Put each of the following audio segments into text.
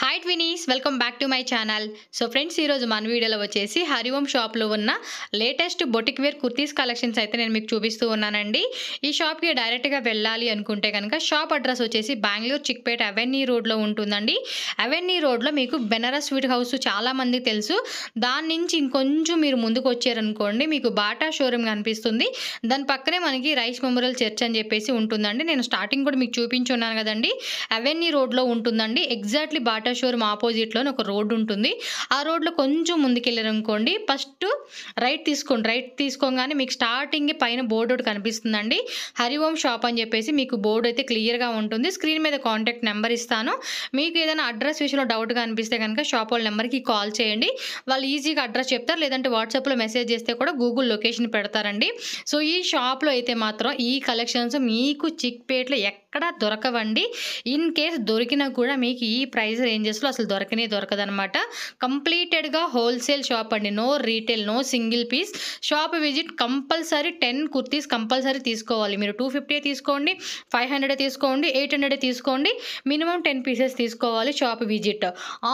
Hi twinies welcome back to my channel so friends ఈరోజు మన వీడియోలో వచ్చేసి హరివం షాప్లో ఉన్న latest boutique wear kurtis collections అయితే నేను మీకు చూపిస్తూ ఉన్నానండి. ఈ షాప్కి డైరెక్ట్గా వెళ్ళాలి అనుకుంటే కనుక షాప్ అడ్రస్ వచ్చేసి బెంగళూరు చిక్పేట అవెన్యూ రోడ్లో ఉంటుందండి. అవెన్యూ రోడ్లో మీకు బెనారస్ స్వీట్ హౌస్ చాలామందికి తెలుసు. దాని నుంచి ఇంకొంచెం మీరు ముందుకు వచ్చారనుకోండి మీకు బాటా షోరూమ్ కనిపిస్తుంది. దాని పక్కనే మనకి రైస్ మెమోరియల్ చర్చ్ అని చెప్పేసి ఉంటుందండి. నేను స్టార్టింగ్ కూడా మీకు చూపించున్నాను కదండి. అవెన్యూ రోడ్లో ఉంటుందండి. ఎగ్జాక్ట్లీ బాటా షోరూమ్ ఆపోజిట్లో ఒక రోడ్డు ఉంటుంది. ఆ రోడ్లో కొంచెం ముందుకెళ్ళారనుకోండి ఫస్ట్ రైట్ తీసుకోండి. రైట్ తీసుకోగానే మీకు స్టార్టింగ్ పైన బోర్డు ఒకటి కనిపిస్తుందండి. హరిఓం షాప్ అని చెప్పేసి మీకు బోర్డు అయితే క్లియర్గా ఉంటుంది. స్క్రీన్ మీద కాంటాక్ట్ నెంబర్ ఇస్తాను. మీకు ఏదైనా అడ్రస్ విషయంలో డౌట్గా అనిపిస్తే కనుక షాప్ వాళ్ళ నెంబర్కి కాల్ చేయండి. వాళ్ళు ఈజీగా అడ్రస్ చెప్తారు. లేదంటే వాట్సాప్లో మెసేజ్ చేస్తే కూడా గూగుల్ లొకేషన్ పెడతారండి. సో ఈ షాప్లో అయితే మాత్రం ఈ కలెక్షన్స్ మీకు చిక్పేట్లో ఎక్కడా దొరకవండి. ఇన్ కేస్ దొరికినా కూడా మీకు ఈ ప్రైస్ రేంజెస్లో అసలు దొరకనే దొరకదనమాట కంప్లీటెడ్గా హోల్సేల్ షాప్ అండి. No retail no single piece. Shop visit compulsory ten kurtis compulsory తీసుకోవాలి. మీరు టూ ఫిఫ్టీ తీసుకోండి ఫైవ్ హండ్రెడ్ తీసుకోండి ఎయిట్ హండ్రెడ్ తీసుకోండి మినిమం టెన్ పీసెస్ తీసుకోవాలి షాప్ విజిట్.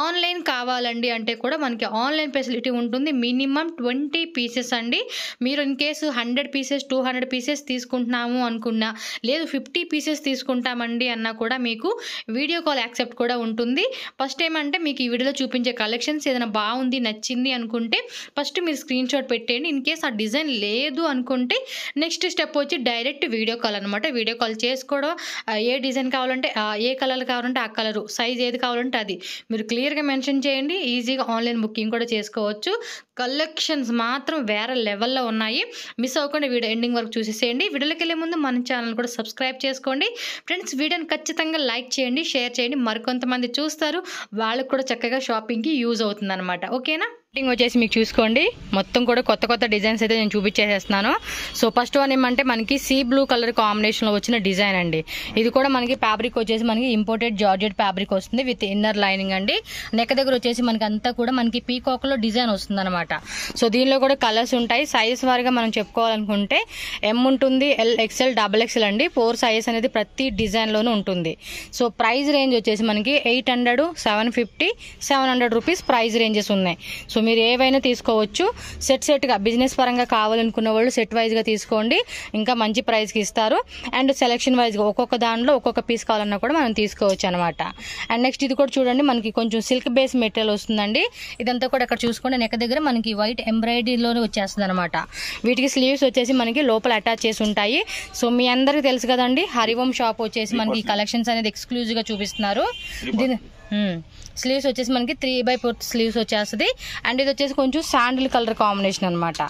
ఆన్లైన్ కావాలండి అంటే కూడా మనకి ఆన్లైన్ ఫెసిలిటీ ఉంటుంది. మినిమం ట్వంటీ పీసెస్ అండి. మీరు in case hundred pieces two hundred pieces తీసుకుంటున్నాము అనుకున్నా లేదు ఫిఫ్టీ పీసెస్ తీసుకుంటామండి అన్నా కూడా మీకు వీడియో కాల్ యాక్సెప్ట్ కూడా ఉంటుంది. ఫస్ట్ ఏమంటే మీకు ఈ వీడియోలో చూపించే కలెక్షన్స్ ఏదైనా బాగుంది నచ్చింది అనుకుంటే ఫస్ట్ మీరు స్క్రీన్ షాట్ పెట్టేయండి. ఇన్ కేస్ ఆ డిజైన్ లేదు అనుకుంటే నెక్స్ట్ స్టెప్ వచ్చి డైరెక్ట్ వీడియో కాల్ అనమాట వీడియో కాల్ చేసుకోవడం ఏ డిజైన్ కావాలంటే ఏ కలర్ కావాలంటే ఆ కలరు సైజ్ ఏది కావాలంటే అది. మీరు క్లియర్గా మెన్షన్ చేయండి ఈజీగా ఆన్లైన్ బుకింగ్ కూడా చేసుకోవచ్చు. కలెక్షన్స్ మాత్రం వేరే లెవెల్లో ఉన్నాయి. మిస్ అవ్వకుండా వీడియో ఎండింగ్ వరకు చూసేసేయండి. వీడియోకి వెళ్ళే ముందు మన ఛానల్ కూడా సబ్స్క్రైబ్ చేసుకోండి. ఫ్రెండ్స్ వీడియోని ఖచ్చితంగా లైక్ చేయండి షేర్ చేయండి. మరికొంతమంది చూస్తారు. వాళ్ళకు కూడా చక్కగా షాపింగ్కి యూజ్ అవుతుంది అనమాట ఓకేనా? కటింగ్ వచ్చేసి మీకు చూసుకోండి. మొత్తం కూడా కొత్త కొత్త డిజైన్స్ అయితే నేను చూపించేసేస్తున్నాను. సో ఫస్ట్ వన్ ఏమంటే మనకి సీ బ్లూ కలర్ కాంబినేషన్లో వచ్చిన డిజైన్ అండి. ఇది కూడా మనకి ఫ్యాబ్రిక్ వచ్చేసి మనకి ఇంపోర్టెడ్ జార్జెట్ ఫ్యాబ్రిక్ వస్తుంది విత్ ఇన్నర్ లైనింగ్ అండి. నెక్ దగ్గర వచ్చేసి మనకి అంతా కూడా మనకి పీకాక్లో డిజైన్ వస్తుంది అనమాట సో దీనిలో కూడా కలర్స్ ఉంటాయి. సైజ్ వారిగా మనం చెప్పుకోవాలనుకుంటే ఎం ఉంటుంది ఎల్ ఎక్స్ఎల్ డబల్ ఎక్స్ఎల్ అండి. ఫోర్ సైజ్ అనేది ప్రతి డిజైన్ లోనూ ఉంటుంది. సో ప్రైస్ రేంజ్ వచ్చేసి మనకి eight hundred seven fifty seven hundred rupees price ranges ఉన్నాయి. సో మీరు ఏవైనా తీసుకోవచ్చు. సెట్ సెట్గా బిజినెస్ పరంగా కావాలనుకున్న వాళ్ళు సెట్ వైజ్గా తీసుకోండి. ఇంకా మంచి ప్రైస్కి ఇస్తారు. అండ్ సెలెక్షన్ వైజ్గా ఒక్కొక్క దాంట్లో ఒక్కొక్క పీస్ కావాలన్నా కూడా మనం తీసుకోవచ్చు అనమాట అండ్ నెక్స్ట్ ఇది కూడా చూడండి. మనకి కొంచెం సిల్క్ బేస్ మెటీరియల్ వస్తుందండి. ఇదంతా కూడా ఇక్కడ చూసుకోండి. నెక్క దగ్గర మనకి వైట్ ఎంబ్రాయిడరీలోనే వచ్చేస్తుంది అనమాట వీటికి స్లీవ్స్ వచ్చేసి మనకి లోపల అటాచ్ చేసి ఉంటాయి. సో మీ అందరికీ తెలుసు కదండి. హరివం షాప్ వచ్చేసి మనకి కలెక్షన్స్ అనేది ఎక్స్క్లూజివ్గా చూపిస్తున్నారు. దీని స్లీవ్స్ వచ్చేసి మనకి త్రీ బై ఫోర్త్ స్లీవ్స్ వచ్చేస్తుంది. అండ్ ఇది వచ్చేసి కొంచెం శాండిల్ కలర్ కాంబినేషన్ అనమాట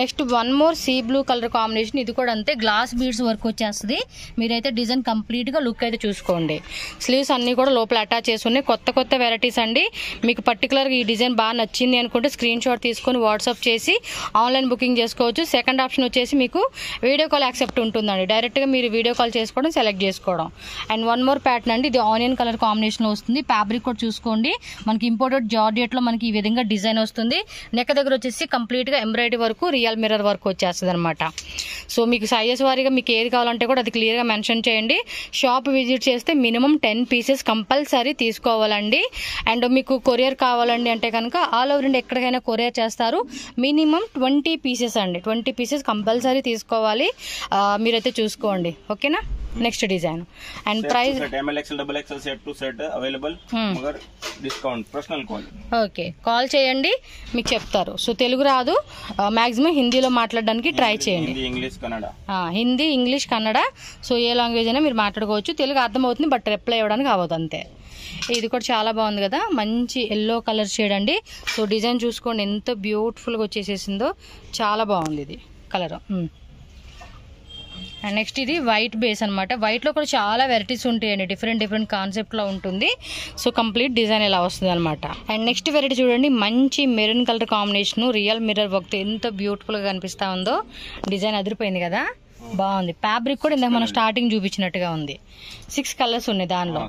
next one more sea blue colour combination ఇది కూడా అంతే గ్లాస్ బీడ్స్ వర్క్ వచ్చేస్తుంది. మీరైతే డిజైన్ కంప్లీట్గా లుక్ అయితే చూసుకోండి. స్లీవ్స్ అన్నీ కూడా లోపల అటాచ్ చేసి కొత్త కొత్త వెరైటీస్ అండి. మీకు పర్టికులర్గా ఈ డిజైన్ బాగా నచ్చింది అనుకుంటే స్క్రీన్ షాట్ తీసుకొని వాట్సాప్ చేసి ఆన్లైన్ బుకింగ్ చేసుకోవచ్చు. సెకండ్ ఆప్షన్ వచ్చేసి మీకు వీడియో కాల్ యాక్సెప్ట్ ఉంటుందండి. డైరెక్ట్గా మీరు వీడియో కాల్ చేసుకోవడం సెలెక్ట్ చేసుకోవడం. అండ్ వన్ మోర్ ప్యాటర్న్ అండి. ఇది ఆనియన్ కలర్ కాంబినేషన్లో వస్తుంది. ఫ్యాబ్రిక్ కూడా చూసుకోండి మనకి ఇంపోర్టెడ్ జార్జెట్లో మనకి ఈ విధంగా డిజైన్ వస్తుంది. నెక్క దగ్గర వచ్చేసి కంప్లీట్గా ఎంబ్రాయిడరీ వరకు రియల్ మిర్రర్ వర్క్ వచ్చేస్తుంది అనమాట సో మీకు సైజెస్ వారీగా మీకు ఏది కావాలంటే కూడా అది క్లియర్గా మెన్షన్ చేయండి. షాప్ విజిట్ చేస్తే మినిమం టెన్ పీసెస్ కంపల్సరీ తీసుకోవాలండి. అండ్ మీకు కొరియర్ కావాలండి అంటే కనుక ఆల్ ఓవర్ ఇండియా ఎక్కడికైనా కొరియర్ చేస్తారు. మినిమం ట్వంటీ పీసెస్ అండి. ట్వంటీ పీసెస్ కంపల్సరీ తీసుకోవాలి. మీరైతే చూసుకోండి. ఓకేనా? Next design and price okay call చేయండి మీకు చెప్తారు. సో తెలుగు రాదు. Uh, మాక్సిమం హిందీలో మాట్లాడడానికి ట్రై చేయండి. హిందీ ఇంగ్లీష్ కన్నడ. సో ఏ లాంగ్వేజ్ అయినా మీరు మాట్లాడుకోవచ్చు. తెలుగు అర్థమవుతుంది బట్ రిప్లై అవ్వడానికి అవ్వదు అంతే. ఇది కూడా చాలా బాగుంది కదా. మంచి ఎల్లో కలర్ షేడ్ అండి. సో డిజైన్ చూసుకోండి ఎంత బ్యూటిఫుల్గా వచ్చేసేసిందో. చాలా బాగుంది ఇది కలరు అండ్ నెక్స్ట్ ఇది వైట్ బేస్ అనమాట వైట్లో కూడా చాలా వెరైటీస్ ఉంటాయండి. డిఫరెంట్ డిఫరెంట్ కాన్సెప్ట్లో ఉంటుంది. సో కంప్లీట్ డిజైన్ ఇలా వస్తుంది అనమాట అండ్ నెక్స్ట్ వెరైటీ చూడండి. మంచి maroon colour combination real mirror work ఎంత బ్యూటిఫుల్గా కనిపిస్తా ఉందో. డిజైన్ అదిరిపోయింది కదా? బాగుంది. ఫ్యాబ్రిక్ కూడా ఇందాక మనం స్టార్టింగ్ చూపించినట్టుగా ఉంది. సిక్స్ కలర్స్ ఉన్నాయి దానిలో.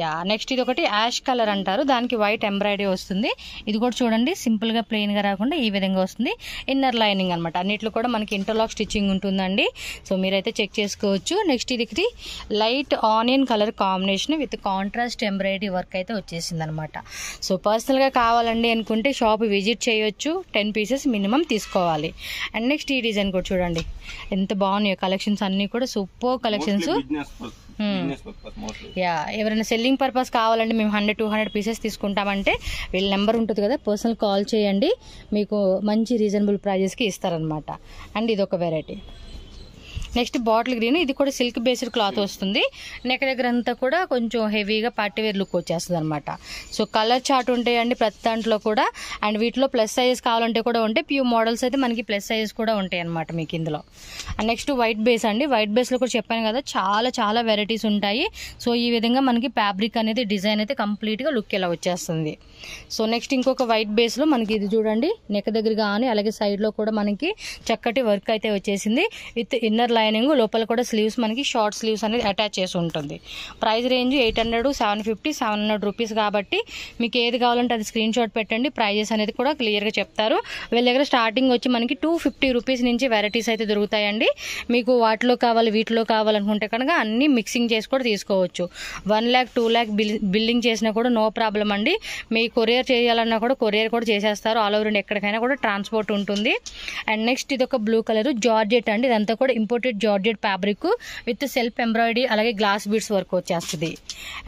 యా నెక్స్ట్ ఇది ఒకటి యాష్ కలర్ అంటారు. దానికి వైట్ ఎంబ్రాయిడరీ వస్తుంది. ఇది కూడా చూడండి సింపుల్గా ప్లెయిన్గా రాకుండా ఈ విధంగా వస్తుంది. ఇన్నర్ లైనింగ్ అనమాట అన్నిట్లో కూడా మనకి ఇంటర్లాక్ స్టిచ్చింగ్ ఉంటుందండి. సో మీరైతే చెక్ చేసుకోవచ్చు. నెక్స్ట్ ఇది light onion colour combination with contrast embroidery work అయితే వచ్చేసింది అనమాట సో పర్సనల్గా కావాలండి అనుకుంటే షాప్ విజిట్ చేయొచ్చు. టెన్ పీసెస్ మినిమం తీసుకోవాలి. అండ్ నెక్స్ట్ ఈ డిజైన్ కూడా చూడండి. ఎంత బాగున్నాయో కలెక్షన్స్ అన్నీ కూడా. సూపర్ కలెక్షన్స్ యా ఎవరైనా సెల్లింగ్ పర్పస్ కావాలంటే మేము హండ్రెడ్ టూ హండ్రెడ్ పీసెస్ తీసుకుంటామంటే వీళ్ళ నెంబర్ ఉంటుంది కదా పర్సనల్ కాల్ చేయండి మీకు మంచి రీజనబుల్ ప్రైజెస్కి ఇస్తారనమాట అండ్ ఇది ఒక వెరైటీ నెక్స్ట్ బాటిల్ గ్రీన్ ఇది కూడా సిల్క్ బేస్డ్ క్లాత్ వస్తుంది. నెక్ దగ్గర అంతా కూడా కొంచెం హెవీగా పార్టీవేర్ లుక్ వచ్చేస్తుంది అనమాట సో కలర్ చార్ట్ ఉంటాయండి ప్రతి దాంట్లో కూడా. అండ్ వీటిలో ప్లస్ సైజెస్ కావాలంటే కూడా ఉంటాయి. ప్యూ మోడల్స్ అయితే మనకి ప్లస్ సైజెస్ కూడా ఉంటాయి అనమాట మీకు ఇందులో. అండ్ నెక్స్ట్ వైట్ బేస్ అండి. వైట్ బేస్లో కూడా చెప్పాను కదా చాలా చాలా వెరైటీస్ ఉంటాయి. సో ఈ విధంగా మనకి ఫ్యాబ్రిక్ అనేది డిజైన్ అయితే కంప్లీట్గా లుక్ ఇలా వచ్చేస్తుంది. సో నెక్స్ట్ ఇంకొక వైట్ బేస్లో మనకి ఇది చూడండి. నెక్ దగ్గర కానీ అలాగే సైడ్లో కూడా మనకి చక్కటి వర్క్ అయితే వచ్చేసింది. విత్ ఇన్నర్ లైనింగ్ లోపల కూడా స్లీవ్స్ మనకి షార్ట్ స్లీవ్స్ అనేది అటాచ్ చేసి ఉంటుంది. Price range eight hundred seven fifty seven hundred rupees కాబట్టి మీకు ఏది కావాలంటే అది స్క్రీన్ షాట్ పెట్టండి. ప్రైజెస్ అనేది కూడా క్లియర్గా చెప్తారు. వీళ్ళ దగ్గర స్టార్టింగ్ వచ్చి మనకి టూ ఫిఫ్టీ రూపీస్ నుంచి వెరైటీస్ అయితే దొరుకుతాయండి. మీకు వాటిలో కావాలి వీటిలో కావాలనుకుంటే కనుక అన్ని మిక్సింగ్ చేసి కూడా తీసుకోవచ్చు. One lakh two lakh bill billing చేసినా కూడా నో ప్రాబ్లం అండి. మీ కొరియర్ చేయాలన్నా కూడా కొరియర్ కూడా చేసేస్తారు. ఆల్ ఓవర్ ఇండియా ఎక్కడికైనా కూడా ట్రాన్స్పోర్ట్ ఉంటుంది. అండ్ నెక్స్ట్ ఇది ఒక బ్లూ కలర్ జార్జెట్ అండి. ఇదంతా కూడా imported georgette fabric with self embroidery అలాగే గ్లాస్ బీడ్స్ వర్క్ వచ్చేస్తుంది.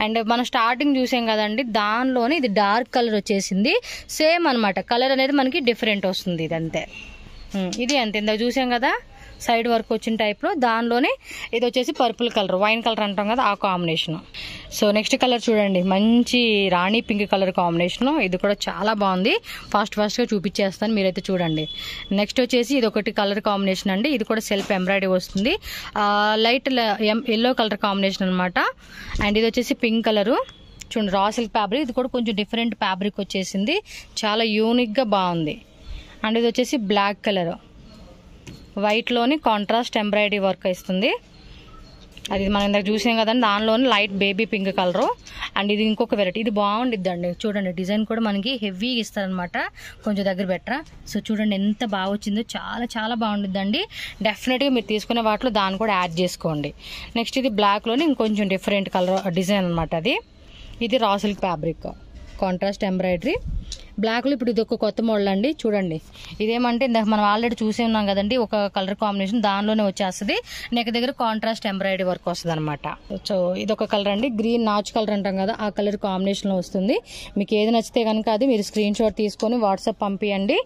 అండ్ మనం స్టార్టింగ్ చూసాం కదండి దానిలోనే ఇది డార్క్ కలర్ వచ్చేసింది. సేమ్ అన్నమాట. కలర్ అనేది మనకి డిఫరెంట్ వస్తుంది ఇది అంతే ఇది అంతే. ఇందాక చూసాం కదా? సైడ్ వర్క్ వచ్చిన టైప్లో దానిలోనే ఇది వచ్చేసి పర్పుల్ కలర్ వైన్ కలర్ అంటాం కదా ఆ కాంబినేషన్ సో నెక్స్ట్ కలర్ చూడండి. మంచి రాణి పింక్ కలర్ కాంబినేషన్ ఇది కూడా చాలా బాగుంది. ఫాస్ట్ ఫాస్ట్గా చూపించేస్తాను మీరైతే చూడండి. నెక్స్ట్ వచ్చేసి ఇది ఒకటి కలర్ కాంబినేషన్ అండి. ఇది కూడా సెల్ఫ్ ఎంబ్రాయిడరీ వస్తుంది. లైట్ ఎల్లో కలర్ కాంబినేషన్ అనమాట అండ్ ఇది వచ్చేసి పింక్ కలరు చూడండి రా సిల్క్ ఫ్యాబ్రిక్ ఇది కూడా కొంచెం డిఫరెంట్ ఫ్యాబ్రిక్ వచ్చేసింది. చాలా యూనిక్గా బాగుంది. అండ్ ఇది వచ్చేసి బ్లాక్ కలర్ వైట్లోని కాంట్రాస్ట్ ఎంబ్రాయిడరీ వర్క్ ఇస్తుంది. అది మనం ఇందాక చూసాం కదండి దానిలోని light baby pink colour and ఇది ఇంకొక వెరైటీ ఇది బాగుండిద్దండి. చూడండి డిజైన్ కూడా మనకి హెవీగా ఇస్తారనమాట కొంచెం దగ్గర బెటరా సో చూడండి ఎంత బాగా వచ్చిందో చాలా చాలా బాగుండిద్దండి. డెఫినెట్గా మీరు తీసుకునే వాటిలో దాన్ని కూడా యాడ్ చేసుకోండి. నెక్స్ట్ ఇది బ్లాక్లోని ఇంకొంచెం డిఫరెంట్ కలర్ డిజైన్ అనమాట అది. ఇది రా సిల్క్ ఫ్యాబ్రిక్ కాంట్రాస్ట్ ఎంబ్రాయిడరీ బ్లాక్లో ఇప్పుడు ఇది ఒక కొత్త మోడల్ అండి. చూడండి. ఇదేమంటే ఇందాక మనం ఆల్రెడీ చూసే ఉన్నాం కదండి. ఒక కలర్ కాంబినేషన్ దానిలోనే వచ్చేస్తుంది. నెక్ దగ్గర కాంట్రాస్ట్ ఎంబ్రాయిడరీ వర్క్ వస్తుంది అనమాట సో ఇది ఒక కలర్ అండి. గ్రీన్ నాచ్ కలర్ అంటాం కదా ఆ కలర్ కాంబినేషన్లో వస్తుంది. మీకు ఏది నచ్చితే కనుక అది మీరు స్క్రీన్ షాట్ తీసుకొని వాట్సాప్ పంపించండి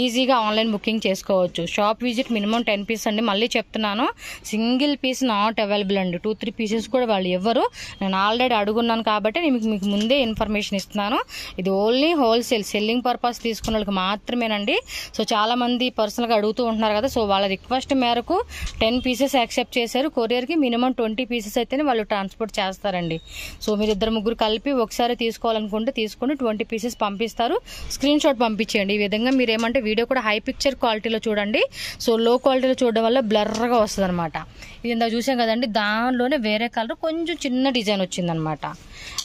ఈజీగా ఆన్లైన్ బుకింగ్ చేసుకోవచ్చు. Shop visit minimum ten piece అండి. మళ్ళీ చెప్తున్నాను. సింగిల్ పీస్ నాట్ అవైలబుల్ అండి. టూ త్రీ పీసెస్ కూడా వాళ్ళు ఇవ్వరు. నేను ఆల్రెడీ అడుగున్నాను కాబట్టి నేను మీకు ముందే ఇన్ఫర్మేషన్ ఇస్తున్నాను. ఇది ఓన్లీ హోల్సేల్ సెల్లింగ్ పర్పస్ తీసుకున్న వాళ్ళకి మాత్రమేనండి. సో చాలామంది పర్సనల్గా అడుగుతూ ఉంటున్నారు కదా. సో వాళ్ళ రిక్వెస్ట్ మేరకు టెన్ పీసెస్ యాక్సెప్ట్ చేశారు. కొరియర్కి మినిమం ట్వంటీ పీసెస్ అయితేనే వాళ్ళు ట్రాన్స్పోర్ట్ చేస్తారండి. సో మీరు ఇద్దరు ముగ్గురు కలిపి ఒకసారి తీసుకోవాలనుకుంటే తీసుకొని ట్వంటీ పీసెస్ పంపిస్తారు. స్క్రీన్ షాట్ పంపించేయండి. ఈ విధంగా మీరు ఏమంటే వీడియో కూడా హై పిక్చర్ క్వాలిటీలో చూడండి. సో లో క్వాలిటీలో చూడడం వల్ల బ్లర్గా వస్తుంది అనమాట ఇది ఇందాక చూసాం కదండి. దానిలోనే వేరే కలర్ కొంచెం చిన్న డిజైన్ వచ్చిందనమాట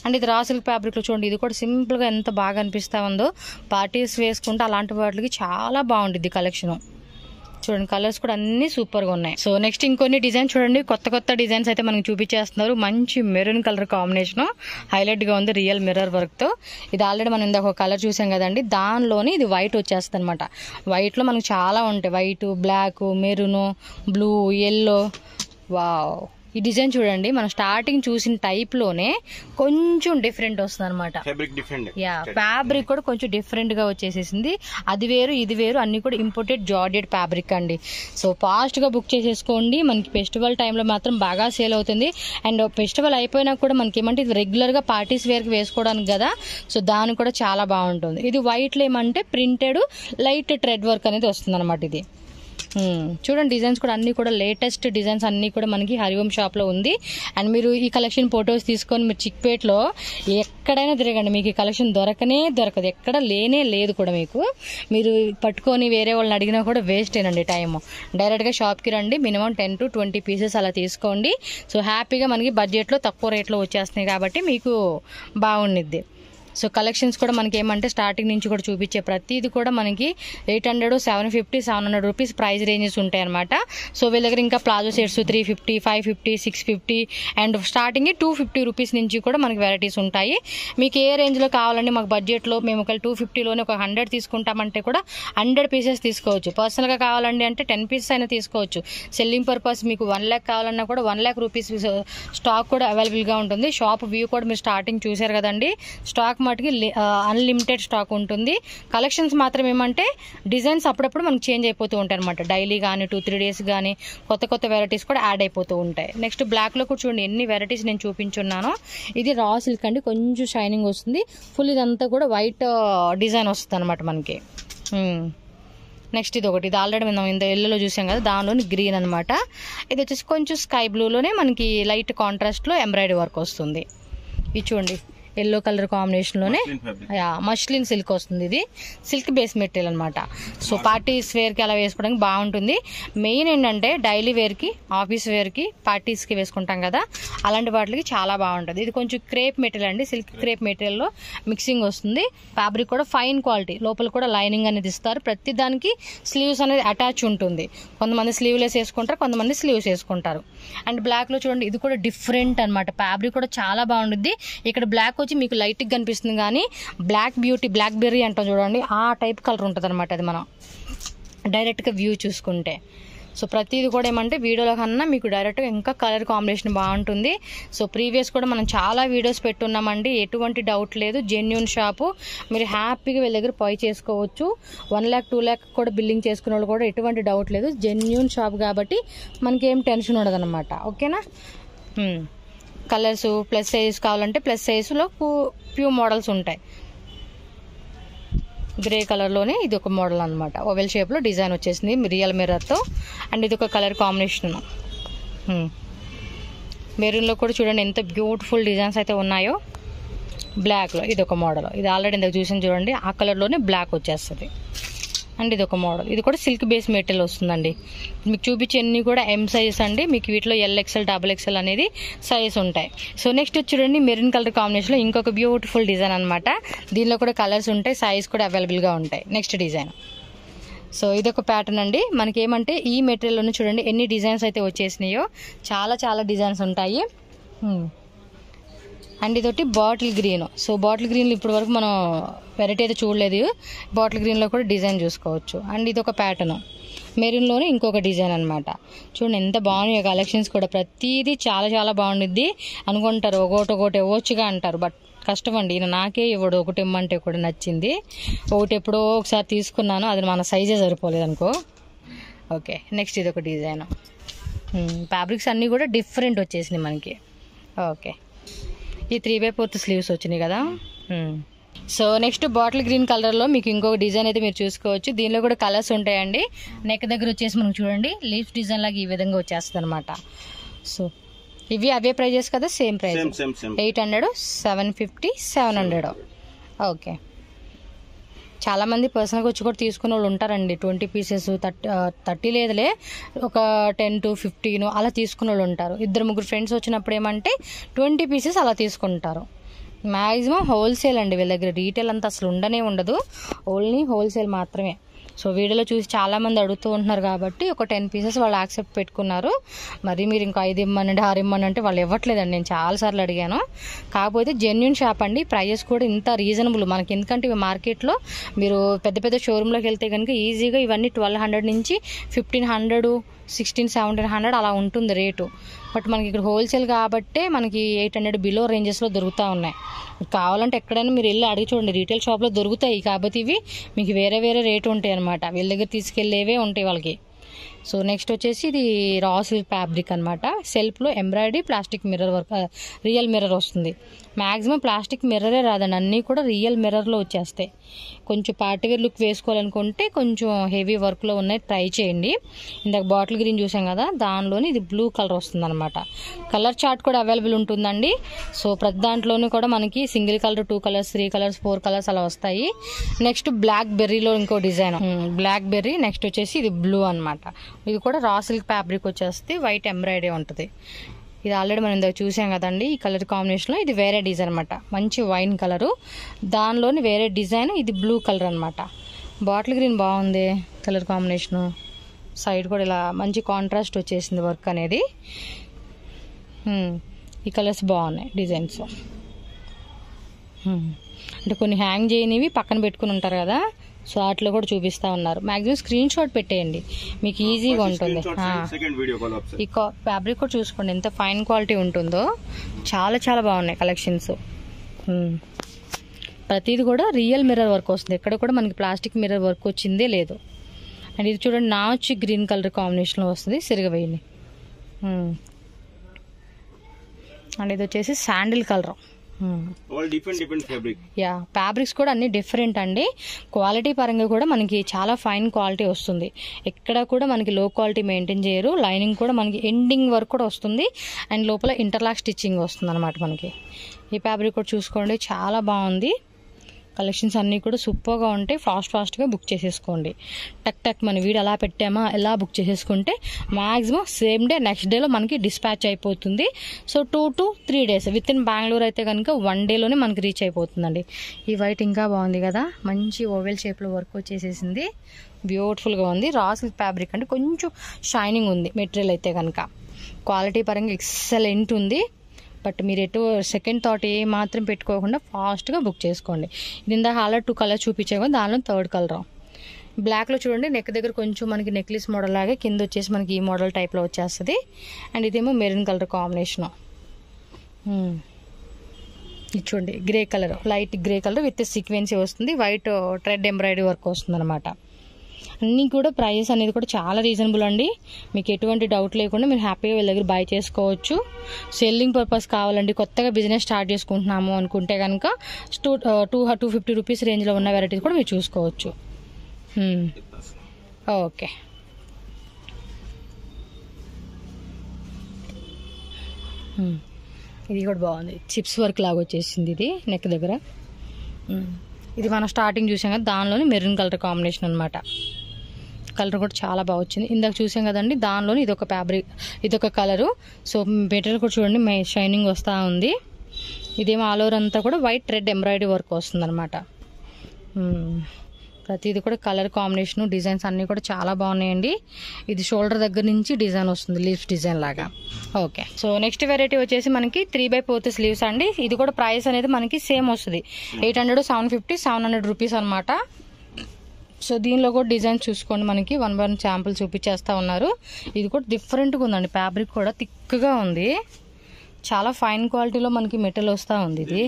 అండ్ ఇది రా ఫ్యాబ్రిక్లో చూడండి. ఇది కూడా సింపుల్గా ఎంత బాగా అనిపిస్తూ ఉందో. పార్టీస్ వేసుకుంటే అలాంటి వాటికి చాలా బాగుంటుంది కలెక్షన్ చూడండి కలర్స్ కూడా అన్ని సూపర్గా ఉన్నాయి. సో నెక్స్ట్ ఇంకొన్ని డిజైన్ చూడండి. కొత్త కొత్త డిజైన్స్ అయితే మనకు చూపించేస్తున్నారు. మంచి మెరూన్ కలర్ కాంబినేషన్ హైలైట్గా ఉంది రియల్ మిర్రర్ వర్క్తో ఇది ఆల్రెడీ మనం ఇందాక ఒక కలర్ చూసాం కదండి. దానిలోని ఇది వైట్ వచ్చేస్తుంది అనమాట వైట్లో మనకు చాలా ఉంటాయి. White black maroon blue yellow wow ఈ డిజైన్ చూడండి మనం స్టార్టింగ్ చూసిన టైప్లోనే కొంచెం డిఫరెంట్ వస్తుంది అనమాట యా ఫ్యాబ్రిక్ కూడా కొంచెం డిఫరెంట్గా వచ్చేసేసింది. అది వేరు ఇది వేరు అన్ని కూడా ఇంపోర్టెడ్ జార్జెట్ ఫ్యాబ్రిక్ అండి. సో ఫాస్ట్గా బుక్ చేసేసుకోండి. మనకి ఫెస్టివల్ టైంలో మాత్రం బాగా సేల్ అవుతుంది. అండ్ ఫెస్టివల్ అయిపోయినా కూడా మనకి ఏమంటే ఇది రెగ్యులర్గా పార్టీస్ వేర్కి వేసుకోవడానికి కదా. సో దాని కూడా చాలా బాగుంటుంది. ఇది వైట్లో ఏమంటే ప్రింటెడ్ లైట్ ట్రెడ్ వర్క్ అనేది వస్తుంది అనమాట ఇది. Hmm. చూడండి డిజైన్స్ కూడా అన్ని కూడా లేటెస్ట్ డిజైన్స్ అన్ని కూడా మనకి హరివం షాప్లో ఉంది. అండ్ మీరు ఈ కలెక్షన్ ఫొటోస్ తీసుకొని మీరు చిక్పేట్లో ఎక్కడైనా తిరగండి. మీకు ఈ కలెక్షన్ దొరకనే దొరకదు. ఎక్కడ లేనే లేదు కూడా మీకు. మీరు పట్టుకొని వేరే వాళ్ళని అడిగినా కూడా వేస్ట్ ఏనండి టైం డైరెక్ట్గా షాప్కి రండి. Minimum ten to twenty pieces అలా తీసుకోండి. సో హ్యాపీగా మనకి బడ్జెట్లో తక్కువ రేట్లో వచ్చేస్తున్నాయి కాబట్టి మీకు బాగుండిద్ది. సో కలెక్షన్స్ కూడా మనకి ఏమంటే స్టార్టింగ్ నుంచి కూడా చూపించే ప్రతిది కూడా మనకి eight hundred seven fifty seven hundred rupees price ranges ఉంటాయి అనమాట సో వీళ్ళ దగ్గర ఇంకా palazzo sets three fifty five fifty six fifty and starting two fifty rupees నుంచి కూడా మనకి వెరైటీస్ ఉంటాయి. మీకు ఏ రేంజ్లో కావాలండి మాకు బడ్జెట్లో మేము ఒక టూ ఫిఫ్టీలోనే ఒక హండ్రెడ్ తీసుకుంటామంటే కూడా హండ్రెడ్ పీసెస్ తీసుకోవచ్చు. పర్సనల్గా కావాలండి అంటే టెన్ పీసెస్ అయినా తీసుకోవచ్చు. సెల్లింగ్ పర్పస్ మీకు వన్ ల్యాక్ కావాలన్నా కూడా వన్ ల్యాక్ రూపీస్ స్టాక్ కూడా అవైలబుల్గా ఉంటుంది. షాప్ వ్యూ కూడా మీరు స్టార్టింగ్ చూశారు కదండి. స్టాక్ మటుకి అన్లిమిటెడ్ స్టాక్ ఉంటుంది. కలెక్షన్స్ మాత్రం ఏమంటే డిజైన్స్ అప్పుడప్పుడు మనకి చేంజ్ అయిపోతూ ఉంటాయి అనమాట డైలీ కానీ టూ త్రీ డేస్ కానీ కొత్త కొత్త వెరైటీస్ కూడా యాడ్ అయిపోతూ ఉంటాయి. నెక్స్ట్ బ్లాక్లో కూడా చూడండి ఎన్ని వెరైటీస్ నేను చూపించున్నానో ఇది రా సిల్క్ అండి కొంచెం షైనింగ్ వస్తుంది. ఫుల్ ఇదంతా కూడా వైట్ డిజైన్ వస్తుంది అనమాట మనకి. నెక్స్ట్ ఇది ఒకటి ఇది ఆల్రెడీ మనం ఇంత ఎల్లోలో చూసాం కదా దానిలోని గ్రీన్ అనమాట ఇది వచ్చేసి కొంచెం స్కై బ్లూలోనే మనకి లైట్ కాంట్రాస్ట్లో ఎంబ్రాయిడరీ వర్క్ వస్తుంది. ఇది చూడండి. ఎల్లో కలర్ కాంబినేషన్లోనే. యా మష్లిన్ సిల్క్ వస్తుంది ఇది. సిల్క్ బేస్ మెటీరియల్ అనమాట సో పార్టీస్ వేర్కి అలా వేసుకోవడానికి బాగుంటుంది. మెయిన్ ఏంటంటే డైలీ వేర్కి ఆఫీస్ వేర్కి పార్టీస్కి వేసుకుంటాం కదా అలాంటి వాటికి చాలా బాగుంటుంది. ఇది కొంచెం క్రేప్ మెటీరియల్ అండి. సిల్క్ క్రేప్ మెటీరియల్లో మిక్సింగ్ వస్తుంది. ఫ్యాబ్రిక్ కూడా ఫైన్ క్వాలిటీ లోపల కూడా లైనింగ్ అనేది ఇస్తారు. ప్రతి దానికి స్లీవ్స్ అనేది అటాచ్ ఉంటుంది. కొంతమంది స్లీవ్లెస్ వేసుకుంటారు కొంతమంది స్లీవ్స్ వేసుకుంటారు. అండ్ బ్లాక్లో చూడండి ఇది కూడా డిఫరెంట్ అనమాట ఫ్యాబ్రిక్ కూడా చాలా బాగుంటుంది. ఇక్కడ బ్లాక్ వచ్చి మీకు లైట్గా కనిపిస్తుంది కానీ బ్లాక్ బ్యూటీ బ్లాక్ బెర్రీ అంటాం చూడండి. ఆ టైప్ కలర్ ఉంటుంది అనమాట అది మనం. డైరెక్ట్గా వ్యూ చూసుకుంటే. సో ప్రతిది కూడా ఏమంటే వీడియోలో కన్నా మీకు డైరెక్ట్గా ఇంకా కలర్ కాంబినేషన్ బాగుంటుంది. సో ప్రీవియస్ కూడా మనం చాలా వీడియోస్ పెట్టున్నామండి. ఎటువంటి డౌట్ లేదు. జెన్యున్ షాపు మీరు హ్యాపీగా వీళ్ళ దగ్గర పై చేసుకోవచ్చు. వన్ ల్యాక్ టూ ల్యాక్ కూడా బిల్లింగ్ చేసుకునే వాళ్ళు కూడా ఎటువంటి డౌట్ లేదు. జెన్యున్ షాప్ కాబట్టి మనకేం టెన్షన్ ఉండదనమాట ఓకేనా కలర్స్ ప్లస్ సైజ్ కావాలంటే ప్లస్ సైజులో ప్యూ మోడల్స్ ఉంటాయి. గ్రే కలర్లోనే ఇది ఒక మోడల్ అనమాట ఓవెల్ షేప్లో డిజైన్ వచ్చేసింది రియల్ మిర్రర్తో. అండ్ ఇది ఒక కలర్ కాంబినేషన్. మెరూన్లో కూడా చూడండి ఎంత బ్యూటిఫుల్ డిజైన్స్ అయితే ఉన్నాయో. బ్లాక్లో ఇది ఒక మోడల్. ఇది ఆల్రెడీ ఇందాక చూసిన చూడండి. ఆ కలర్లోనే బ్లాక్ వచ్చేస్తుంది. అండ్ ఇది ఒక మోడల్. ఇది కూడా సిల్క్ బేస్ మెటీరియల్ వస్తుందండి. మీకు చూపించే అన్ని కూడా ఎం సైజ్ అండి. మీకు వీటిలో ఎల్ ఎక్స్ఎల్ డబుల్ ఎక్స్ఎల్ అనేది సైజ్ ఉంటాయి. సో నెక్స్ట్ వచ్చి చూడండి మెరూన్ కలర్ కాంబినేషన్లో ఇంకొక బ్యూటిఫుల్ డిజైన్ అనమాట దీనిలో కూడా కలర్స్ ఉంటాయి సైజ్ కూడా అవైలబుల్గా ఉంటాయి. నెక్స్ట్ డిజైన్ సో ఇదొక ప్యాటర్న్ అండి. మనకి ఏమంటే ఈ మెటీరియల్లోనే చూడండి ఎన్ని డిజైన్స్ అయితే వచ్చేసినాయో. చాలా చాలా డిజైన్స్ ఉంటాయి. Hmm. అండ్ ఇదొకటి bottle green. So bottle green ఇప్పటి వరకు మనం వెరైటీ అయితే చూడలేదు. బాటిల్ గ్రీన్లో కూడా డిజైన్ చూసుకోవచ్చు. అండ్ ఇది ఒక ప్యాటర్న్. మెరూన్లోనే ఇంకొక డిజైన్ అనమాట చూడండి ఎంత బాగున్నాయి కలెక్షన్స్ కూడా. ప్రతిదీ చాలా చాలా బాగుండిద్ది. అనుకుంటారు ఒకటి ఒకటి ఇవ్వచ్చుగా అంటారు. బట్ కష్టం అండి. ఈయన నాకే ఇవ్వడు. ఒకటి ఇమ్మంటే కూడా నచ్చింది. ఒకటి ఎప్పుడో ఒకసారి తీసుకున్నాను. అది మన సైజే సరిపోలేదు అనుకో. ఓకే. నెక్స్ట్ ఇది ఒక డిజైన్ ఫ్యాబ్రిక్స్ అన్నీ కూడా డిఫరెంట్ వచ్చేసినాయి మనకి. ఓకే. ఈ త్రీ బై ఫోర్త్ స్లీవ్స్ వచ్చినాయి కదా? సో నెక్స్ట్ బాటిల్ గ్రీన్ కలర్లో మీకు ఇంకొక డిజైన్ అయితే మీరు చూసుకోవచ్చు. దీనిలో కూడా కలర్స్ ఉంటాయండి. నెక్ దగ్గర వచ్చేసి మనకు చూడండి లీఫ్ డిజైన్ లాగా ఈ విధంగా వచ్చేస్తుంది అనమాట సో ఇవి అవే ప్రైజెస్ కదా? Same price same eight hundred seven fifty seven hundred okay చాలా మంది పర్సనల్గా వచ్చి కూడా తీసుకునే వాళ్ళు ఉంటారండి. ట్వంటీ పీసెస్ థర్టీ థర్టీ లేదులే. ఒక టెన్ టు ఫిఫ్టీన్ అలా తీసుకునే వాళ్ళు ఉంటారు. ఇద్దరు ముగ్గురు ఫ్రెండ్స్ వచ్చినప్పుడు ఏమంటే ట్వంటీ పీసెస్ అలా తీసుకుంటారు. మ్యాక్సిమం హోల్సేల్ అండి వీళ్ళ దగ్గర. రీటైల్ అంతా అసలు ఉండనే ఉండదు. ఓన్లీ హోల్సేల్ మాత్రమే. సో వీడియోలో చూసి చాలామంది అడుగుతూ ఉంటున్నారు కాబట్టి ఒక టెన్ పీసెస్ వాళ్ళు యాక్సెప్ట్ పెట్టుకున్నారు. మరి మీరు ఇంకా ఐదు ఇమ్మనండి ఆరు ఇమ్మనంటే వాళ్ళు ఇవ్వట్లేదండి. నేను చాలాసార్లు అడిగాను. కాకపోతే జెన్యున్ షాప్ అండి. ప్రైజెస్ కూడా ఇంత రీజనబుల్ మనకి ఎందుకంటే ఇవి మార్కెట్లో మీరు పెద్ద పెద్ద షోరూంలోకి వెళ్తే కనుక ఈజీగా ఇవన్నీ ట్వెల్వ్ హండ్రెడ్ నుంచి fifteen hundred sixteen seventeen hundred అలా ఉంటుంది రేటు. బట్ మనకి ఇక్కడ హోల్సేల్ కాబట్టే మనకి ఎయిట్ హండ్రెడ్ బిలో రేంజెస్లో దొరుకుతూ ఉన్నాయి. కావాలంటే ఎక్కడైనా మీరు వెళ్ళి అడిగి చూడండి. రీటైల్ షాప్లో దొరుకుతాయి కాబట్టి ఇవి మీకు వేరే వేరే రేటు ఉంటాయి అనమాట వీళ్ళ దగ్గర తీసుకెళ్ళేవే ఉంటాయి వాళ్ళకి. సో నెక్స్ట్ వచ్చేసి ఇది రా సిల్క్ ఫ్యాబ్రిక్ అనమాట సెల్ఫ్లో embroidery plastic mirror work real mirror వస్తుంది. మ్యాక్సిమం ప్లాస్టిక్ మిర్రరే రాదండి. అన్నీ కూడా రియల్ మిర్రర్లో వచ్చేస్తాయి. కొంచెం పార్టీవేర్ లుక్ వేసుకోవాలనుకుంటే కొంచెం హెవీ వర్క్లో ఉన్నాయి. ట్రై చేయండి. ఇందాక బాటిల్ గ్రీన్ చూసాం కదా దానిలోని ఇది బ్లూ కలర్ వస్తుంది అనమాట కలర్ చార్ట్ కూడా అవైలబుల్ ఉంటుందండి. సో ప్రతి దాంట్లోనూ కూడా మనకి single colour two colours three colours four colours అలా వస్తాయి. నెక్స్ట్ బ్లాక్ బెర్రీలో ఇంకో డిజైన్. బ్లాక్ బెర్రీ నెక్స్ట్ వచ్చేసి ఇది బ్లూ అనమాట ఇది కూడా రా సిల్క్ ఫ్యాబ్రిక్ వచ్చేస్తే వైట్ ఎంబ్రాయిడరీ ఉంటుంది. ఇది ఆల్రెడీ మనం ఇందాక చూసాం కదండి ఈ కలర్ కాంబినేషన్లో ఇది వేరే డిజైన్ అనమాట మంచి వైన్ కలరు. దానిలోని వేరే డిజైన్ ఇది బ్లూ కలర్ అనమాట బాటిల్ గ్రీన్ బాగుంది కలర్ కాంబినేషను. సైడ్ కూడా ఇలా మంచి కాంట్రాస్ట్ వచ్చేసింది వర్క్ అనేది. ఈ కలర్స్ బాగున్నాయి డిజైన్స్. అంటే కొన్ని హ్యాంగ్ చేయనివి పక్కన పెట్టుకుని ఉంటారు కదా సో వాటిలో కూడా చూపిస్తా ఉన్నారు. మ్యాక్సిమం స్క్రీన్ షాట్ పెట్టేయండి. మీకు ఈజీగా ఉంటుంది. ఈ ఫ్యాబ్రిక్ కూడా చూసుకోండి. ఎంత ఫైన్ క్వాలిటీ ఉంటుందో. చాలా చాలా బాగున్నాయి కలెక్షన్స్ ప్రతిది కూడా రియల్ మిర్రర్ వర్క్ వస్తుంది. ఎక్కడ కూడా మనకి ప్లాస్టిక్ మిర్రర్ వర్క్ వచ్చిందే లేదు. అండ్ ఇది చూడండి నాచ్ గ్రీన్ కలర్ కాంబినేషన్లో వస్తుంది. సిరగవేయని అండ్ ఇది వచ్చేసి sandal colour different different fabric yeah fabrics కూడా అన్ని డిఫరెంట్ అండి. క్వాలిటీ పరంగా కూడా మనకి చాలా ఫైన్ క్వాలిటీ వస్తుంది. ఎక్కడ కూడా మనకి లో క్వాలిటీ మెయింటైన్ చేయరు. లైనింగ్ కూడా మనకి ఎండింగ్ వర్క్ కూడా వస్తుంది. అండ్ లోపల ఇంటర్లాక్ స్టిచ్చింగ్ వస్తుంది అనమాట మనకి. ఈ ఫ్యాబ్రిక్ కూడా చూసుకోండి చాలా బాగుంది. కలెక్షన్స్ అన్నీ కూడా సూపర్గా ఉంటాయి. ఫాస్ట్ ఫాస్ట్గా బుక్ చేసేసుకోండి. టక్ టక్ మన వీడు ఎలా పెట్టామా ఎలా బుక్ చేసేసుకుంటే మ్యాక్సిమం సేమ్ డే నెక్స్ట్ డేలో మనకి డిస్పాచ్ అయిపోతుంది. So two to three days within Bengaluru అయితే కనుక వన్ డేలోనే మనకి రీచ్ అయిపోతుందండి. ఈ వైట్ ఇంకా బాగుంది కదా. మంచి ఓవెల్ షేప్లో వర్క్ వచ్చేసేసింది. బ్యూటిఫుల్గా ఉంది. రా సిల్క్ ఫ్యాబ్రిక్ అంటే కొంచెం షైనింగ్ ఉంది మెటీరియల్ అయితే కనుక. క్వాలిటీ పరంగా ఎక్సలెంట్ ఉంది. బట్ మీరు ఎటు సెకండ్ థాట్ ఏ మాత్రం పెట్టుకోకుండా ఫాస్ట్గా బుక్ చేసుకోండి. ఇది ఇందాక ఆల్రెడీ టూ కలర్ చూపించాము దానిలో థర్డ్ కలర్ బ్లాక్లో చూడండి నెక్ దగ్గర కొంచెం మనకి నెక్లెస్ మోడల్ లాగా కింద వచ్చేసి మనకి ఈ మోడల్ టైప్లో వచ్చేస్తుంది. అండ్ ఇదేమో మెరూన్ కలర్ కాంబినేషను hmm. ఇది చూడండి grey colour light grey colour with sequence వస్తుంది. వైట్ ట్రెడ్ ఎంబ్రాయిడరీ వర్క్ వస్తుంది అనమాట అన్నీ కూడా ప్రైస్ అనేది కూడా చాలా రీజనబుల్ అండి. మీకు ఎటువంటి డౌట్ లేకుండా మీరు హ్యాపీగా వీళ్ళ దగ్గర బై చేసుకోవచ్చు. సెల్లింగ్ పర్పస్ కావాలండి. కొత్తగా బిజినెస్ స్టార్ట్ చేసుకుంటున్నాము అనుకుంటే కనుక two two two fifty rupees రేంజ్లో ఉన్న వెరైటీస్ కూడా మీరు చూసుకోవచ్చు. Hmm. Okay hmm. ఇది కూడా బాగుంది. చిప్స్ వర్క్ లాగా వచ్చేసింది ఇది నెక్ దగ్గర. Hmm. ఇది మనం స్టార్టింగ్ చూసాం కదా దానిలోని మెరూన్ కలర్ కాంబినేషన్ అనమాట కలర్ కూడా చాలా బాగా వచ్చింది. ఇందాక చూసాం కదండి దానిలోని ఇది ఒక ఫ్యాబ్రిక్ ఇది ఒక కలరు. సో మెటీరియల్ కూడా చూడండి షైనింగ్ వస్తూ ఉంది. ఇదేమో ఆల్ ఓవర్ అంతా కూడా వైట్ రెడ్ ఎంబ్రాయిడరీ వర్క్ వస్తుంది అనమాట ప్రతిది కూడా కలర్ కాంబినేషన్ డిజైన్స్ అన్నీ కూడా చాలా బాగున్నాయండి. ఇది షోల్డర్ దగ్గర నుంచి డిజైన్ వస్తుంది లీవ్స్ డిజైన్ లాగా. ఓకే. సో నెక్స్ట్ వెరైటీ వచ్చేసి మనకి త్రీ బై ఫోర్త్ స్లీవ్స్ అండి. ఇది కూడా ప్రైస్ అనేది మనకి సేమ్ వస్తుంది. Eight hundred seven fifty seven hundred rupees అనమాట సో దీనిలో కూడా డిజైన్ చూసుకోండి మనకి. వన్ బై వన్ శాంపుల్ చూపించేస్తూ ఉన్నారు. ఇది కూడా డిఫరెంట్గా ఉందండి. ఫ్యాబ్రిక్ కూడా థిక్గా ఉంది. చాలా ఫైన్ క్వాలిటీలో మనకి మెటీరియల్ వస్తూ ఉంది ఇది.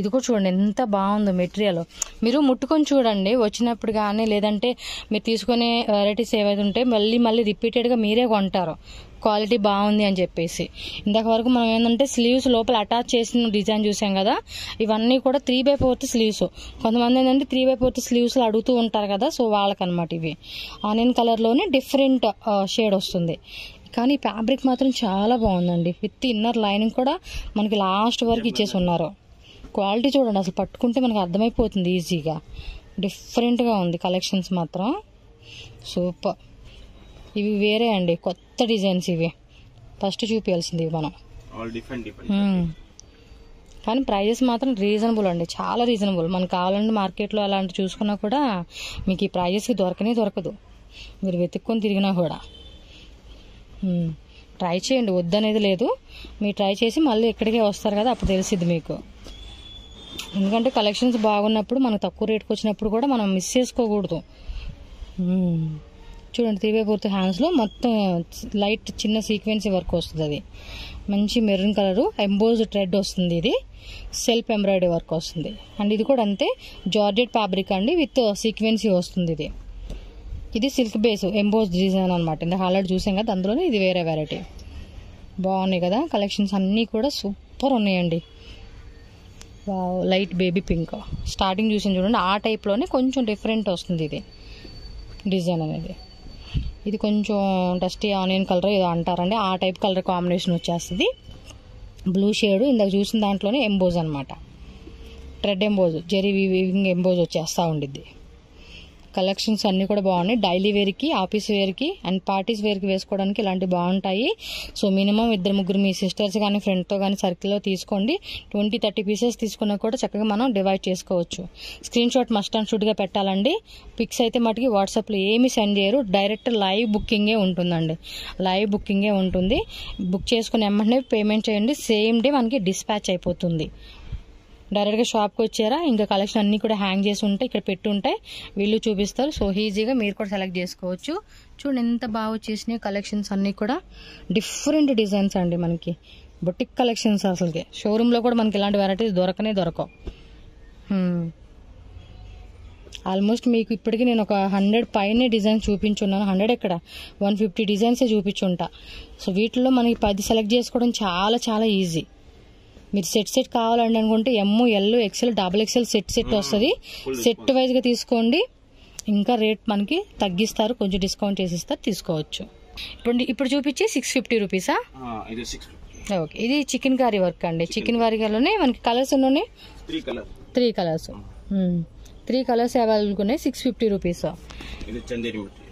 ఇది కూడా చూడండి ఎంత బాగుందో మెటీరియల్. మీరు ముట్టుకొని చూడండి. వచ్చినప్పుడు కానీ లేదంటే మీరు తీసుకునే వెరైటీస్ ఏవైతే ఉంటే మళ్ళీ మళ్ళీ రిపీటెడ్గా మీరే కొంటారు. క్వాలిటీ బాగుంది అని చెప్పేసి. ఇందాక వరకు మనం ఏంటంటే స్లీవ్స్ లోపల అటాచ్ చేసిన డిజైన్ చూసాం కదా ఇవన్నీ కూడా త్రీ బై ఫోర్త్ స్లీవ్స్ కొంతమంది ఏంటంటే త్రీ బై ఫోర్త్ స్లీవ్స్లో అడుగుతూ ఉంటారు కదా సో వాళ్ళకనమాట ఇవి. ఆనియన్ కలర్లోనే డిఫరెంట్ షేడ్ వస్తుంది. కానీ ఫ్యాబ్రిక్ మాత్రం చాలా బాగుందండి. విత్ ఇన్నర్ లైనింగ్ కూడా మనకి లాస్ట్ వరకు ఇచ్చేసి ఉన్నారు. క్వాలిటీ చూడండి అసలు పట్టుకుంటే మనకు అర్థమైపోతుంది ఈజీగా. డిఫరెంట్గా ఉంది కలెక్షన్స్ మాత్రం. సూపర్. ఇవి వేరే అండి కొత్త డిజైన్స్ ఇవి. ఫస్ట్ చూపించాల్సింది ఇవి మనం. కానీ ప్రైజెస్ మాత్రం రీజనబుల్ అండి చాలా రీజనబుల్. మనకు కావాలంటే మార్కెట్లో అలాంటి చూసుకున్నా కూడా మీకు ఈ ప్రైజెస్కి దొరకనే దొరకదు. మీరు వెతుక్కొని తిరిగినా కూడా. ట్రై చేయండి వద్దనేది లేదు. మీరు ట్రై చేసి మళ్ళీ ఇక్కడికే వస్తారు కదా అప్పుడు తెలిసిద్ది మీకు. ఎందుకంటే కలెక్షన్స్ బాగున్నప్పుడు మనకు తక్కువ రేట్కి వచ్చినప్పుడు కూడా మనం మిస్ చేసుకోకూడదు. చూడండి త్రీ బై ఫోర్త్ హ్యాండ్స్లో మొత్తం లైట్ చిన్న సీక్వెన్సీ వర్క్ వస్తుంది అది. మంచి మెరూన్ కలరు ఎంబోజ్డ్ థ్రెడ్ వస్తుంది ఇది. సెల్ఫ్ ఎంబ్రాయిడరీ వర్క్ వస్తుంది. అండ్ ఇది కూడా అంతే జార్జెట్ ఫ్యాబ్రిక్ అండి విత్ సీక్వెన్సీ వస్తుంది ఇది. ఇది సిల్క్ బేస్ ఎంబోజ్ డిజైన్ అనమాట ఇందాక ఆల్రెడీ చూసాం కదా అందులోనే ఇది వేరే వెరైటీ బాగున్నాయి కదా కలెక్షన్స్ అన్నీ కూడా సూపర్ ఉన్నాయండి. Wow, light baby pink starting చూసాను చూడండి ఆ టైప్లోనే కొంచెం డిఫరెంట్ వస్తుంది ఇది. డిజైన్ అనేది. ఇది కొంచెం డస్టీ ఆనియన్ కలర్ ఏదో అంటారండి. ఆ టైప్ కలర్ కాంబినేషన్ వచ్చేస్తుంది. బ్లూ షేడ్ ఇందాక చూసిన దాంట్లోనే ఎంబోజ్ అనమాట red emboss zari weaving emboss వచ్చేస్తూ ఉండిద్ది. కలెక్షన్స్ అన్నీ కూడా బాగున్నాయి. డైలీ వేర్కి ఆఫీస్ వేర్కి అండ్ పార్టీస్ వేర్కి వేసుకోవడానికి ఇలాంటివి బాగుంటాయి. సో మినిమం ఇద్దరు ముగ్గురు మీ సిస్టర్స్ కానీ ఫ్రెండ్తో కానీ సర్కిల్లో తీసుకోండి. ట్వంటీ థర్టీ పీసెస్ తీసుకున్నా కూడా చక్కగా మనం డివైడ్ చేసుకోవచ్చు. స్క్రీన్ షాట్ మస్ట్ అండ్ షూట్గా పెట్టాలండి. పిక్స్ అయితే మటుకి వాట్సాప్లో ఏమి సెండ్ చేయరు. డైరెక్ట్ లైవ్ బుకింగే ఉంటుందండి. లైవ్ బుకింగే ఉంటుంది. బుక్ చేసుకుని వెంటనే పేమెంట్ చేయండి. సేమ్ డే మనకి డిస్పాచ్ అయిపోతుంది. డైరెక్ట్గా షాప్కి వచ్చారా? ఇంకా కలెక్షన్ అన్నీ కూడా హ్యాంగ్ చేసి ఉంటాయి ఇక్కడ పెట్టి ఉంటాయి. వీళ్ళు చూపిస్తారు. సో ఈజీగా మీరు కూడా సెలెక్ట్ చేసుకోవచ్చు. చూడండి ఎంత బాగా వచ్చేసినాయి కలెక్షన్స్ అన్నీ కూడా. డిఫరెంట్ డిజైన్స్ అండి మనకి. బొటిక్ కలెక్షన్స్ అసలుకి. షోరూంలో కూడా మనకి ఇలాంటి వెరైటీస్ దొరకనే దొరకవు. ఆల్మోస్ట్ మీకు ఇప్పటికి నేను ఒక హండ్రెడ్ పైనే డిజైన్స్ చూపించున్నాను. హండ్రెడ్ ఎక్కడ? వన్ ఫిఫ్టీ డిజైన్సే చూపించుంటా. సో వీటిలో మనకి పది సెలెక్ట్ చేసుకోవడం చాలా చాలా ఈజీ. మీరు సెట్ సెట్ కావాలండి అనుకుంటే M L XL double XL set set వస్తుంది. సెట్ వైజ్గా తీసుకోండి. ఇంకా రేట్ మనకి తగ్గిస్తారు కొంచెం డిస్కౌంట్ చేసిస్తారు తీసుకోవచ్చు. ఇప్పుడు ఇప్పుడు చూపించి సిక్స్ ఫిఫ్టీ రూపీసా ఓకే ఇది చికెన్ కర్రీ వర్క్ అండి. చికెన్ కర్రీలోనే మనకి కలర్స్ ఉన్నాయి three colours three colours available ఉన్నాయి సిక్స్ ఫిఫ్టీ రూపీస్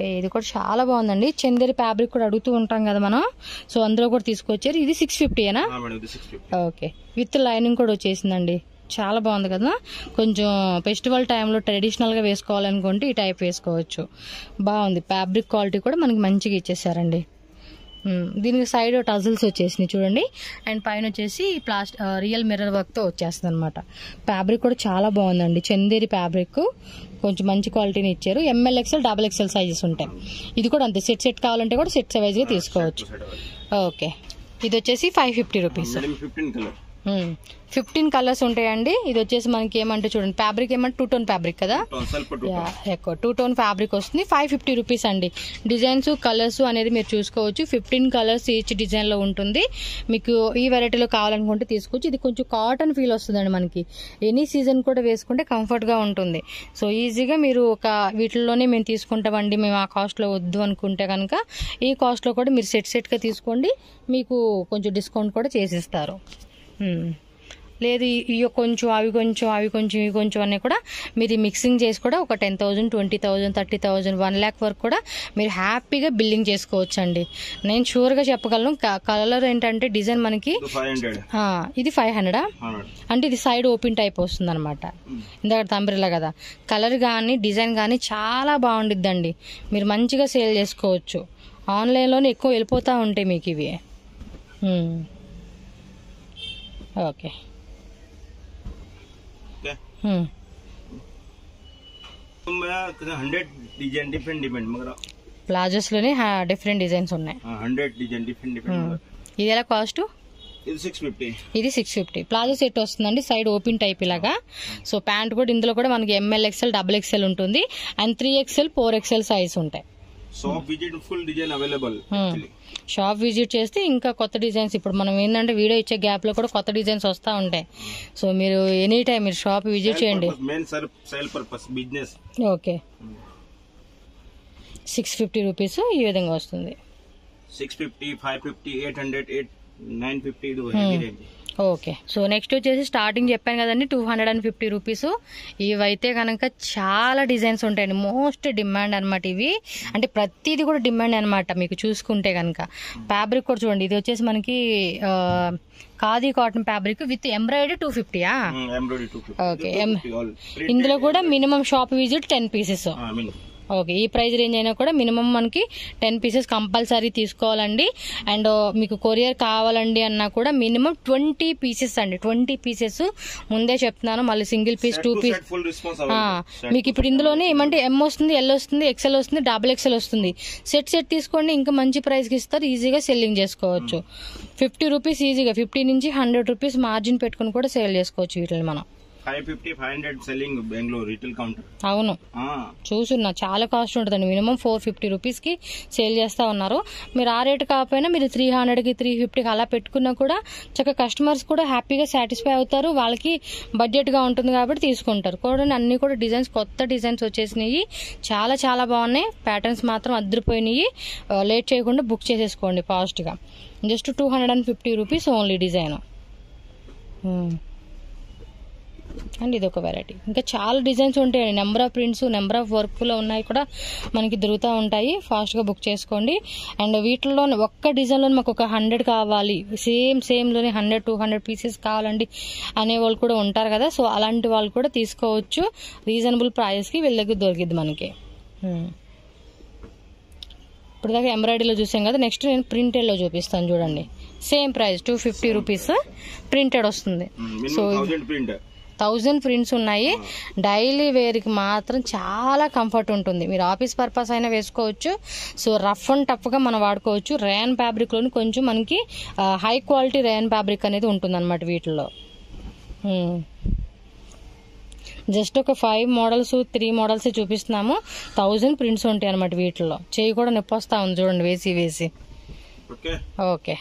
ఇది కూడా చాలా బాగుందండి. చందేరి ఫ్యాబ్రిక్ కూడా అడుగుతూ ఉంటాం కదా మనం. సో అందులో కూడా తీసుకొచ్చారు. ఇది సిక్స్ ఫిఫ్టీయేనా మేడం ఇది six fifty okay. With lining కూడా వచ్చేసిందండి. చాలా బాగుంది కదా. కొంచెం ఫెస్టివల్ టైంలో ట్రెడిషనల్గా వేసుకోవాలనుకుంటే ఈ టైప్ వేసుకోవచ్చు. బాగుంది. ఫ్యాబ్రిక్ క్వాలిటీ కూడా మనకి మంచిగా ఇచ్చేసారండి. దీనికి సైడ్ టజల్స్ వచ్చేసినాయి చూడండి. అండ్ పైన వచ్చేసి ప్లాస్ట్ రియల్ మిర్రర్ వర్క్తో వచ్చేస్తుంది అనమాట ఫ్యాబ్రిక్ కూడా చాలా బాగుందండి. చందేరి ఫ్యాబ్రిక్. కొంచెం మంచి క్వాలిటీని ఇచ్చారు. M L XL double XL sizes ఉంటాయి. ఇది కూడా అంతే. సెట్ సెట్ కావాలంటే కూడా సెట్ వైజ్గా తీసుకోవచ్చు. ఓకే. ఇది వచ్చేసి five fifty rupees. Fifteen colours ఉంటాయండి. ఇది వచ్చేసి మనకి ఏమంటే చూడండి ఫ్యాబ్రిక్ ఏమంటే టూ టోన్ ఫ్యాబ్రిక్ కదా? ఎక్కువ. టూ టోన్ ఫ్యాబ్రిక్ వస్తుంది. ఫైవ్ ఫిఫ్టీ రూపీస్ అండి. డిజైన్స్ కలర్స్ అనేది మీరు చూసుకోవచ్చు. ఫిఫ్టీన్ కలర్స్ ఈచ్ డిజైన్లో ఉంటుంది. మీకు ఈ వెరైటీలో కావాలనుకుంటే తీసుకోవచ్చు. ఇది కొంచెం కాటన్ ఫీల్ వస్తుందండి మనకి. ఎనీ సీజన్ కూడా వేసుకుంటే కంఫర్ట్గా ఉంటుంది. సో ఈజీగా మీరు ఒక వీటిల్లోనే మేము తీసుకుంటామండి. మేము ఆ కాస్ట్లో వద్దు అనుకుంటే కనుక ఈ కాస్ట్లో కూడా మీరు సెట్ సెట్గా తీసుకోండి. మీకు కొంచెం డిస్కౌంట్ కూడా చేసిస్తారు. లేదు ఇవి కొంచెం అవి కొంచెం అవి కొంచెం ఇవి కొంచెం అన్నీ కూడా మీరు మిక్సింగ్ చేసి కూడా ఒక ten thousand twenty thousand thirty thousand one lakh వరకు కూడా మీరు హ్యాపీగా బిల్డింగ్ చేసుకోవచ్చు అండి నేను షూర్గా చెప్పగలను కలర్ ఏంటంటే డిజైన్ మనకి ఇది ఫైవ్ హండ్రెడా అంటే ఇది సైడ్ ఓపెన్ టైప్ వస్తుంది అనమాట ఇందాక తంబ్రిలా కదా. కలర్ కానీ డిజైన్ కానీ చాలా బాగుండిద్దండి. మీరు మంచిగా సేల్ చేసుకోవచ్చు. ఆన్లైన్లోనే ఎక్కువ వెళ్ళిపోతూ ఉంటాయి మీకు ఇవి. ఓకే. హండ్రెడ్ డిఫరెంట్ ప్లాజోస్లోనే డిఫరెంట్ డిజైన్స్ ఉన్నాయి. డిజైన్ డిఫరెంట్ ఇది ఎలా కాస్ట్ ఇది సిక్స్ ఫిఫ్టీ ఇది సిక్స్ ఫిఫ్టీ ప్లాజో సెట్ వస్తుందండి సైడ్ ఓపెన్ టైప్ ఇలాగా. సో ప్యాంట్ కూడా ఇందులో కూడా మనకి M L XL double XL ఉంటుంది. And three XL four XL size ఉంటాయి. So full design available shop visit చేస్తే ఇంకా కొత్త డిజైన్స్ ఇప్పుడు మనం ఏంటంటే వీడియో ఇచ్చే గ్యాప్లో కూడా కొత్త డిజైన్స్ వస్తూ ఉంటాయి. సో మీరు ఎనీ టైం మీరు షాప్ విజిట్ చేయండి. Main sir sale purpose business okay six fifty rupees ఈ విధంగా వస్తుంది. Six fifty five fifty eight hundred eight nine fifty okay. So next వచ్చేసి స్టార్టింగ్ చెప్పాను కదండి two hundred and fifty rupees ఇవైతే కనుక చాలా డిజైన్స్ ఉంటాయండి. మోస్ట్ డిమాండ్ అనమాట ఇవి. అంటే ప్రతిదీ కూడా డిమాండ్ అనమాట మీకు చూసుకుంటే కనుక ఫ్యాబ్రిక్ కూడా చూడండి ఇది వచ్చేసి మనకి khadi cotton fabric with embroidery two ఫిఫ్టీయా em- ఇందులో కూడా minimum shop visit ten pieces okay ఈ ప్రైస్ రేంజ్ అయినా కూడా మినిమం మనకి టెన్ పీసెస్ కంపల్సరీ తీసుకోవాలండి. అండ్ మీకు కొరియర్ కావాలండి అన్నా కూడా మినిమం ట్వంటీ పీసెస్ అండి. ట్వంటీ పీసెస్ ముందే చెప్తున్నాను. మళ్ళీ సింగిల్ పీస్ టూ పీస్. మీకు ఇప్పుడు ఇందులోనే ఏమంటే ఎం వస్తుంది ఎల్ వస్తుంది ఎక్సెల్ వస్తుంది డబుల్ ఎక్సెల్ వస్తుంది. సెట్ సెట్ తీసుకోండి ఇంకా మంచి ప్రైస్కి ఇస్తారు ఈజీగా సెల్లింగ్ చేసుకోవచ్చు. ఫిఫ్టీ రూపీస్ ఈజీగా ఫిఫ్టీ నుంచి హండ్రెడ్ రూపీస్ మార్జిన్ పెట్టుకుని కూడా సేల్ చేసుకోవచ్చు వీటిని మనం. Five fifty five hundred selling Bengaluru retail counter అవును. చూసున్నా చాలా కాస్ట్ ఉంటుందండి. మినిమం ఫోర్ ఫిఫ్టీ రూపీస్కి సేల్ చేస్తా ఉన్నారు. మీరు ఆ రేట్ కాకపోయినా మీరు త్రీ హండ్రెడ్కి త్రీ ఫిఫ్టీకి అలా పెట్టుకున్నా కూడా చక్కగా కస్టమర్స్ కూడా హ్యాపీగా సాటిస్ఫై అవుతారు. వాళ్ళకి బడ్జెట్గా ఉంటుంది కాబట్టి తీసుకుంటారు. కూడా అన్ని కూడా డిజైన్స్ కొత్త డిజైన్స్ వచ్చేసినాయి. చాలా చాలా బాగున్నాయి. ప్యాటర్న్స్ మాత్రం అద్దరిపోయినాయి. లేట్ చేయకుండా బుక్ చేసేసుకోండి ఫాస్ట్గా just two hundred and fifty rupees only design and ఇది ఒక వెరైటీ ఇంకా చాలా డిజైన్స్ ఉంటాయండి. Number of prints number of వర్క్లో ఉన్నాయి కూడా మనకి దొరుకుతూ ఉంటాయి. ఫాస్ట్గా బుక్ చేసుకోండి. అండ్ వీటిలో ఒక్క డిజైన్లో మాకు ఒక హండ్రెడ్ కావాలి. సేమ్ సేమ్లోనే హండ్రెడ్ టూ హండ్రెడ్ పీసెస్ కావాలండి అనే వాళ్ళు కూడా ఉంటారు కదా. సో అలాంటి వాళ్ళు కూడా తీసుకోవచ్చు. రీజనబుల్ ప్రైస్కి వీళ్ళ దగ్గర దొరికిద్ది మనకి. Hmm. ఇప్పుడు దాకా ఎంబ్రాయిడరీలో చూసాం కదా. నెక్స్ట్ నేను ప్రింటెడ్లో చూపిస్తాను చూడండి. Same price two fifty rupees printed వస్తుంది. సో థౌజండ్ ప్రింట్స్ ఉన్నాయి. డైలీ వేర్కి మాత్రం చాలా కంఫర్ట్ ఉంటుంది. మీరు ఆఫీస్ పర్పస్ అయినా వేసుకోవచ్చు. సో రఫ్ అండ్ టఫ్గా మనం వాడుకోవచ్చు. రేయన్ ఫ్యాబ్రిక్లోని కొంచెం మనకి హై క్వాలిటీ రేయన్ ఫ్యాబ్రిక్ అనేది ఉంటుంది అనమాట వీటిల్లో జస్ట్ ఒక ఫైవ్ మోడల్స్ త్రీ మోడల్స్ చూపిస్తున్నాము. థౌజండ్ ప్రింట్స్ ఉంటాయి అనమాట వీటిల్లో. చేయి కూడా నొప్పి వస్తా ఉంది చూడండి వేసి వేసి. ఓకే.